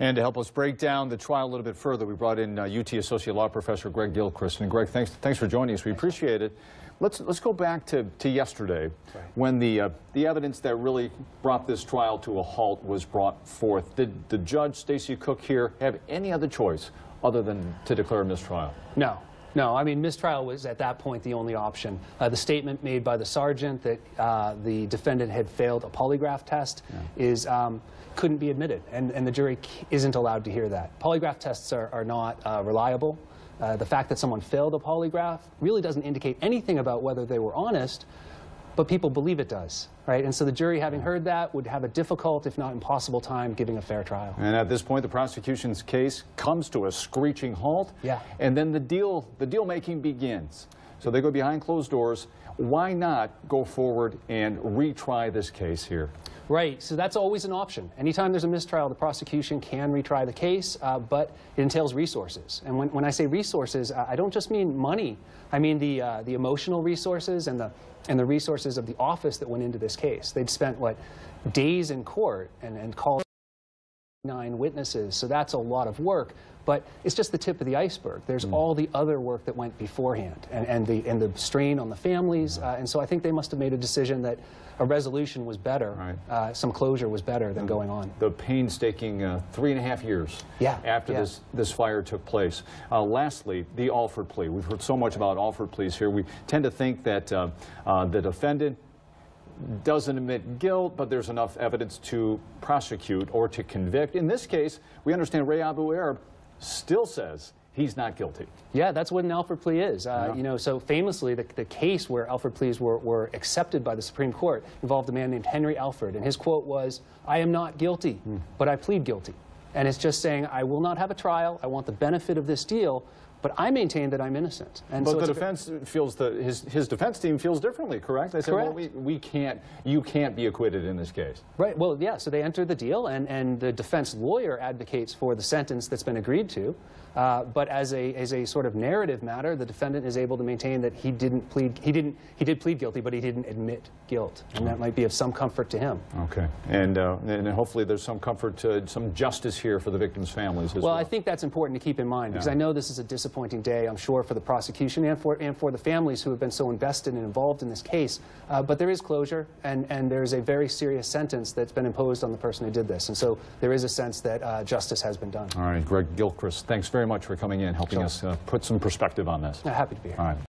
And to help us break down the trial a little bit further, we brought in uh, UT Associate Law Professor Greg Gilchrist. And Greg, thanks, thanks for joining us. We appreciate it. Let's, let's go back to, to yesterday Right. when the, uh, the evidence that really brought this trial to a halt was brought forth. Did the judge, Stacey Cook here, have any other choice other than to declare a mistrial? No, no. I mean, mistrial was at that point the only option. Uh, the statement made by the sergeant that uh, the defendant had failed a polygraph test is um, couldn't be admitted, and, and the jury isn't allowed to hear that. Polygraph tests are, are not uh, reliable. Uh, the fact that someone failed a polygraph really doesn't indicate anything about whether they were honest, but people believe it does, right? And so the jury, having heard that, would have a difficult, if not impossible, time giving a fair trial. And at this point, the prosecution's case comes to a screeching halt. Yeah. And then the deal, the deal making begins. So they go behind closed doors. Why not go forward and retry this case here? Right, so that's always an option. Anytime there's a mistrial, the prosecution can retry the case, uh, but it entails resources. And when, when I say resources, I don't just mean money. I mean the, uh, the emotional resources and the, and the resources of the office that went into this case. They'd spent, what, days in court and, and called nine witnesses, so that's a lot of work. But it's just the tip of the iceberg. There's all the other work that went beforehand, and, and, the, and the strain on the families. Uh, and so I think they must have made a decision that a resolution was better, Right. uh, some closure was better than going on. The painstaking uh, three and a half years Yeah, after yeah. this, this fire took place. Uh, lastly, the Alford plea. We've heard so much about Alford pleas here. We tend to think that uh, uh, the defendant doesn't admit guilt, but there's enough evidence to prosecute or to convict. In this case, we understand Ray Abou-Arab still says he's not guilty. Yeah, that's what an Alford plea is. Uh, Yeah. You know, so famously, the, the case where Alford pleas were, were accepted by the Supreme Court involved a man named Henry Alford, and his quote was, "I am not guilty, but I plead guilty." And it's just saying, I will not have a trial. I want the benefit of this deal, but I maintain that I'm innocent. And But so the defense feels the his his defense team feels differently, correct? They say, well, we, Correct. we can't you can't be acquitted in this case. Right. Well, yeah. So they enter the deal, and, and the defense lawyer advocates for the sentence that's been agreed to. Uh, but as a as a sort of narrative matter, the defendant is able to maintain that he didn't plead. He didn't. He did plead guilty, but he didn't admit guilt, and that might be of some comfort to him. Okay, and uh, and hopefully there's some comfort, to, some justice here for the victims' families as well. Well, I think that's important to keep in mind because Yeah. I know this is a disappointing day, I'm sure, for the prosecution and for, and for the families who have been so invested and involved in this case. Uh, but there is closure, and, and there's a very serious sentence that's been imposed on the person who did this. And so there is a sense that uh, justice has been done. All right, Greg Gilchrist, thanks very much for coming in, helping Sure. us uh, put some perspective on this. Happy to be here. All right.